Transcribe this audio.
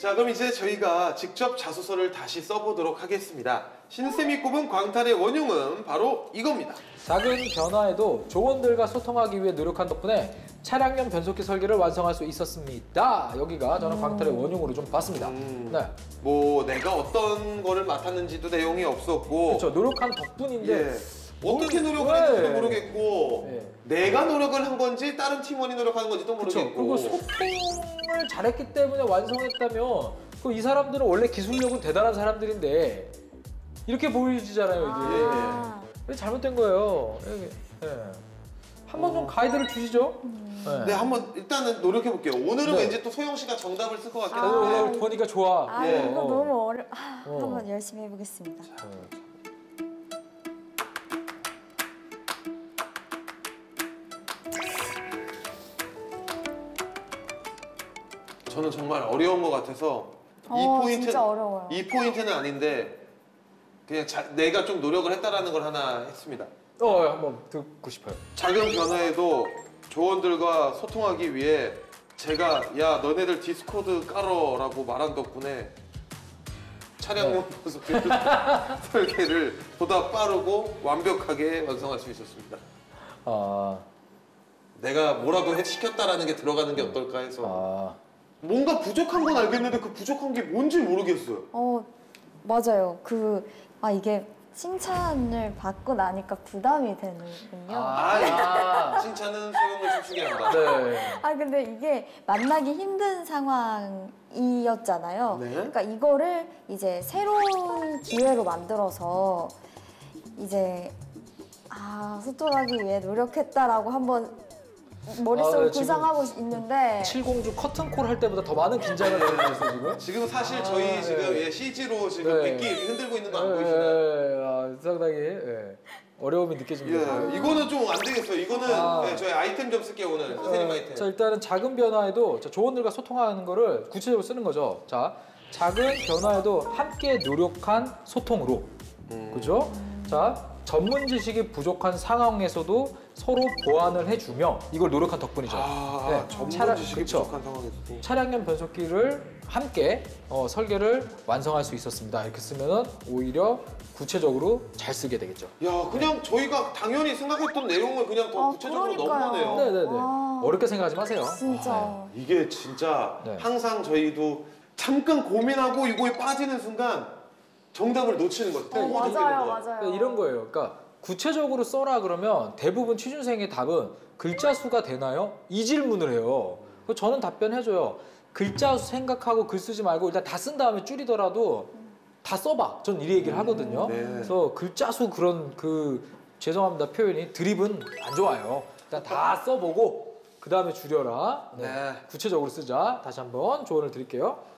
자 그럼 이제 저희가 직접 자소서를 다시 써보도록 하겠습니다. 신쌤이 꼽은 광탈의 원흉은 바로 이겁니다. 작은 변화에도 조원들과 소통하기 위해 노력한 덕분에 차량용 변속기 설계를 완성할 수 있었습니다. 여기가 저는 광탈의 원흉으로 좀 봤습니다. 음. 네, 뭐 내가 어떤 거를 맡았는지도 내용이 없었고 그렇죠. 노력한 덕분인데 예. 어떻게 뭐, 노력을 네. 했는지도 모르겠고 네. 내가 노력을 한 건지 다른 팀원이 노력하는 건지도. 모르겠고 그리고 소통을 잘했기 때문에 완성했다면 그 이 사람들은 원래 기술력은 대단한 사람들인데 이렇게 보여지잖아요 이게. 아. 이게 잘못된 거예요. 예. 한번 좀 가이드를 주시죠. 네. 네 한번 일단은 노력해 볼게요. 오늘은 네. 왠지 또 소영 씨가 정답을 쓸 것 같긴 아. 한데 오늘 보니까 좋아. 아 예. 이거 어. 너무 어려. 아, 어. 한번 열심히 해보겠습니다. 어. 저는 정말 어려운 것 같아서 이 어, 포인트 진짜 어려워요. 이 포인트는 아닌데 그냥 자- 내가 좀 노력을 했다라는 걸 하나 했습니다. 어, 한번 듣고 싶어요. 작은 변화에도 조원들과 소통하기 위해 제가 야 너네들 디스코드 깔어라고 말한 덕분에 차량용 보수 설계를 보다 빠르고 완벽하게 완성할 수 있었습니다. 아, 내가 뭐라도 해 시켰다라는 게 들어가는 게 어떨까 해서 아, 뭔가 부족한 건 알겠는데 그 부족한 게 뭔지 모르겠어요. 어 맞아요. 그 아 이게 칭찬을 받고 나니까 부담이 되는군요. 아, 아, 칭찬은 소용을 춤추게 한다. 네. 근데 이게 만나기 힘든 상황이었잖아요. 네. 그러니까 이거를 이제 새로운 기회로 만들어서 이제 아 소통하기 위해 노력했다라고 한번 머릿속을 아, 네, 지금 구상하고 있는데 칠공주 커튼콜 할 때보다 더 많은 긴장을 하고 있어요 지금. 지금 사실 아, 저희 네. 지금 예, CG로 지금 네. 백기 이렇게 흔들고 있는 거안 예, 보이시나요? 예, 아, 상당히 예, 어려움이 느껴집니다. 예, 이거는 좀 안 되겠어요. 이거는 아. 예, 저희 아이템 좀 쓸게요 오늘 선생님 어, 아이템. 자 일단은 작은 변화에도 자, 조원들과 소통하는 거를 구체적으로 쓰는 거죠. 자 작은 변화에도 함께 노력한 소통으로 음. 그죠? 자 전문 지식이 부족한 상황에서도 서로 보완을 해주며 이걸 노력한 덕분이죠. 아, 네, 전문 차라- 지식이 그쵸. 부족한 상황에서도. 차량용 변속기를 함께 어, 설계를 완성할 수 있었습니다. 이렇게 쓰면은 오히려 구체적으로 잘 쓰게 되겠죠. 야, 그냥 저희가 당연히 생각했던 내용을 그냥 더 아, 구체적으로 그러니까요. 거네요. 네네네. 와. 어렵게 생각하지 마세요. 진짜 이게 진짜 네. 항상 저희도 잠깐 고민하고 이거에 빠지는 순간 정답을 놓치는 거죠. 어, 땡, 맞아요. 맞아요. 그러니까 이런 거예요. 그러니까 구체적으로 써라 그러면 대부분 취준생의 답은 글자 수가 되나요? 이 질문을 해요. 그 저는 답변해줘요. 글자 수 생각하고 글 쓰지 말고 일단 다 쓴 다음에 줄이더라도 다 써봐. 전 이 얘기를 하거든요. 네. 그래서 글자 수 그런 그 죄송합니다 표현이 드립은 안 좋아요. 일단 다 써보고 그 다음에 줄여라. 네. 네. 구체적으로 쓰자. 다시 한번 조언을 드릴게요.